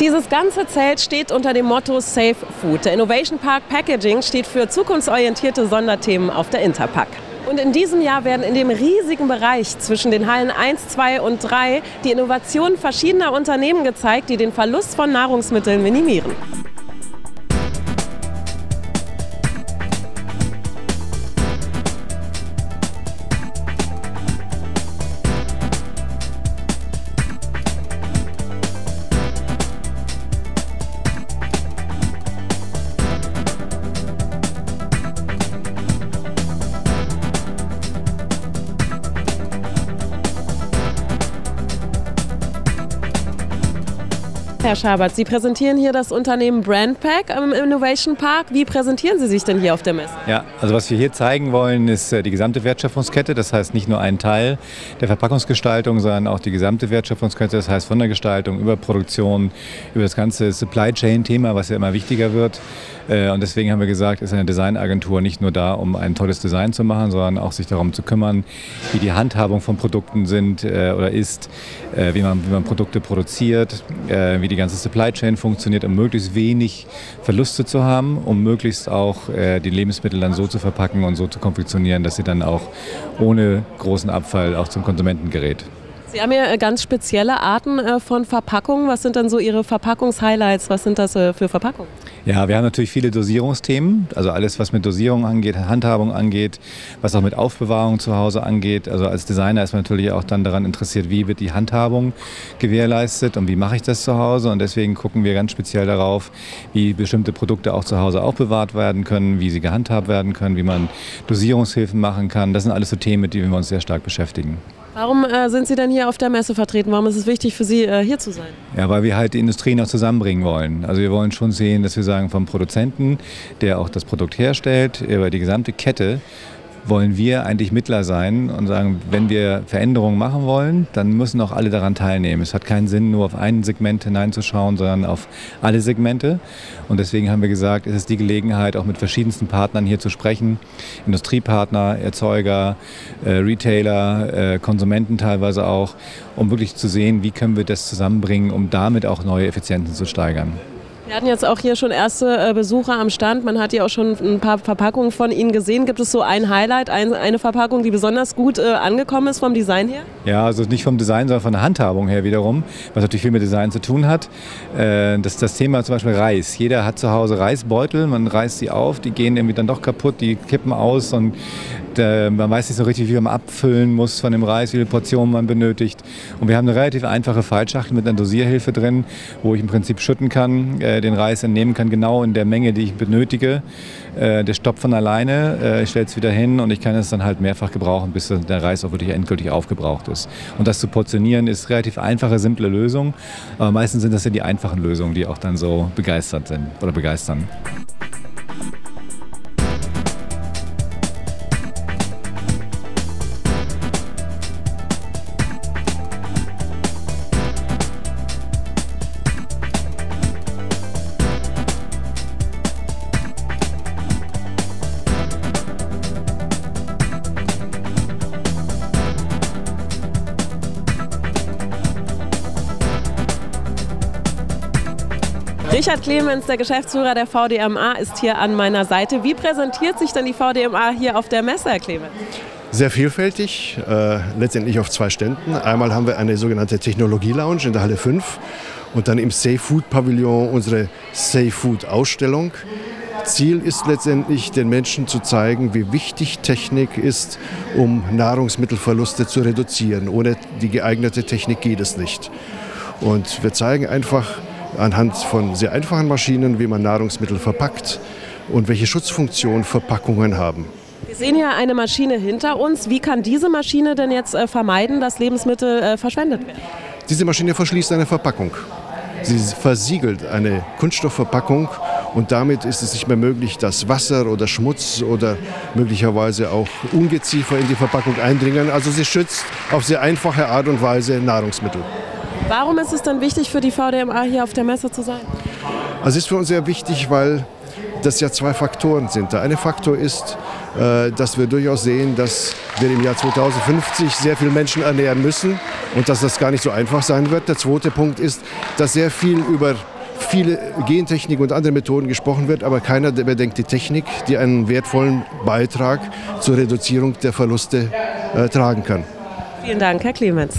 Dieses ganze Zelt steht unter dem Motto Safe Food. Der Innovation Park Packaging steht für zukunftsorientierte Sonderthemen auf der Interpack. Und in diesem Jahr werden in dem riesigen Bereich zwischen den Hallen 1, 2 und 3 die Innovationen verschiedener Unternehmen gezeigt, die den Verlust von Nahrungsmitteln minimieren. Herr Schabert, Sie präsentieren hier das Unternehmen Brandpack im Innovation Park. Wie präsentieren Sie sich denn hier auf der Messe? Ja, also was wir hier zeigen wollen, ist äh, die gesamte Wertschöpfungskette. Das heißt nicht nur ein Teil der Verpackungsgestaltung, sondern auch die gesamte Wertschöpfungskette. Das heißt von der Gestaltung über Produktion, über das ganze Supply Chain-Thema, was ja immer wichtiger wird. Äh, und deswegen haben wir gesagt, ist eine Designagentur nicht nur da, um ein tolles Design zu machen, sondern auch sich darum zu kümmern, wie die Handhabung von Produkten sind äh, oder ist, wie man, wie man Produkte produziert, wie die ganze Supply Chain funktioniert, um möglichst wenig Verluste zu haben, um möglichst auch äh, die Lebensmittel dann so zu verpacken und so zu konfektionieren, dass sie dann auch ohne großen Abfall auch zum Konsumenten gerät. Sie haben ja äh, ganz spezielle Arten äh, von Verpackungen. Was sind dann so Ihre Verpackungshighlights? Was sind das äh, für Verpackungen? Ja, wir haben natürlich viele Dosierungsthemen, also alles, was mit Dosierung angeht, Handhabung angeht, was auch mit Aufbewahrung zu Hause angeht. Also als Designer ist man natürlich auch dann daran interessiert, wie wird die Handhabung gewährleistet und wie mache ich das zu Hause. Und deswegen gucken wir ganz speziell darauf, wie bestimmte Produkte auch zu Hause aufbewahrt werden können, wie sie gehandhabt werden können, wie man Dosierungshilfen machen kann. Das sind alles so Themen, mit denen wir uns sehr stark beschäftigen. Warum äh, sind Sie denn hier auf der Messe vertreten? Warum ist es wichtig für Sie, äh, hier zu sein? Ja, weil wir halt die Industrie noch zusammenbringen wollen. Also wir wollen schon sehen, dass wir sagen, vom Produzenten, der auch das Produkt herstellt, über die gesamte Kette, wollen wir eigentlich Mittler sein und sagen, wenn wir Veränderungen machen wollen, dann müssen auch alle daran teilnehmen. Es hat keinen Sinn, nur auf ein Segment hineinzuschauen, sondern auf alle Segmente. Und deswegen haben wir gesagt, es ist die Gelegenheit, auch mit verschiedensten Partnern hier zu sprechen. Industriepartner, Erzeuger, äh, Retailer, äh, Konsumenten teilweise auch, um wirklich zu sehen, wie können wir das zusammenbringen, um damit auch neue Effizienzen zu steigern. Wir hatten jetzt auch hier schon erste äh, Besucher am Stand. Man hat ja auch schon ein paar Verpackungen von Ihnen gesehen. Gibt es so ein Highlight, eine Verpackung, die besonders gut äh, angekommen ist vom Design her? Ja, also nicht vom Design, sondern von der Handhabung her wiederum, was natürlich viel mit Design zu tun hat. Äh, das ist das Thema zum Beispiel Reis. Jeder hat zu Hause Reisbeutel, man reißt sie auf, die gehen irgendwie dann doch kaputt, die kippen aus und äh, man weiß nicht so richtig, wie man abfüllen muss von dem Reis, wie viele Portionen man benötigt. Und wir haben eine relativ einfache Fallschachtel mit einer Dosierhilfe drin, wo ich im Prinzip schütten kann, äh, den Reis entnehmen kann, genau in der Menge, die ich benötige. Äh, der stoppt von alleine, äh, ich stelle es wieder hin und ich kann es dann halt mehrfach gebrauchen, bis der Reis auch wirklich endgültig aufgebraucht ist. Und das zu portionieren ist relativ einfache, simple Lösung. Aber meistens sind das ja die einfachen Lösungen, die auch dann so begeistert sind oder begeistern. Richard Clemens, der Geschäftsführer der VDMA, ist hier an meiner Seite. Wie präsentiert sich denn die VDMA hier auf der Messe, Herr Clemens? Sehr vielfältig, äh, letztendlich auf zwei Ständen. Einmal haben wir eine sogenannte Technologie-Lounge in der Halle 5 und dann im Safe Food Pavillon unsere Safe Food Ausstellung. Ziel ist letztendlich, den Menschen zu zeigen, wie wichtig Technik ist, um Nahrungsmittelverluste zu reduzieren. Ohne die geeignete Technik geht es nicht. Und wir zeigen einfach, anhand von sehr einfachen Maschinen, wie man Nahrungsmittel verpackt und welche Schutzfunktion Verpackungen haben. Wir sehen hier eine Maschine hinter uns. Wie kann diese Maschine denn jetzt äh, vermeiden, dass Lebensmittel äh, verschwendet werden? Diese Maschine verschließt eine Verpackung. Sie versiegelt eine Kunststoffverpackung und damit ist es nicht mehr möglich, dass Wasser oder Schmutz oder möglicherweise auch Ungeziefer in die Verpackung eindringen. Also sie schützt auf sehr einfache Art und Weise Nahrungsmittel. Warum ist es dann wichtig für die VDMA hier auf der Messe zu sein? Also es ist für uns sehr wichtig, weil dass ja zwei Faktoren sind. Der eine Faktor ist, äh, dass wir durchaus sehen, dass wir im Jahr 2050 sehr viele Menschen ernähren müssen und dass das gar nicht so einfach sein wird. Der zweite Punkt ist, dass sehr viel über viele Gentechnik und andere Methoden gesprochen wird, aber keiner bedenkt die Technik, die einen wertvollen Beitrag zur Reduzierung der Verluste äh, tragen kann. Vielen Dank, Herr Clemens.